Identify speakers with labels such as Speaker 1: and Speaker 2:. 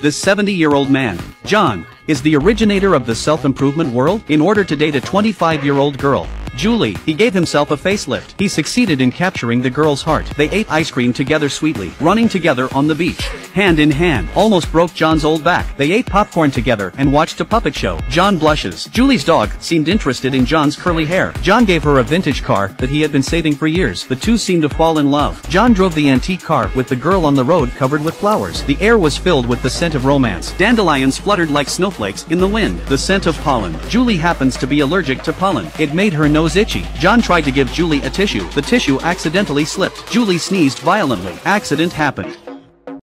Speaker 1: This 70-year-old man, John, is the originator of the self-improvement world in order to date a 25-year-old girl. Julie, he gave himself a facelift. He succeeded in capturing the girl's heart. They ate ice cream together sweetly, running together on the beach. Hand in hand, almost broke John's old back. They ate popcorn together and watched a puppet show. John blushes. Julie's dog seemed interested in John's curly hair. John gave her a vintage car that he had been saving for years. The two seemed to fall in love. John drove the antique car with the girl on the road covered with flowers. The air was filled with the scent of romance. Dandelions fluttered like snowflakes in the wind. The scent of pollen. Julie happens to be allergic to pollen. It made her nose itchy. John tried to give Julie a tissue. The tissue accidentally slipped. Julie sneezed violently. Accident happened.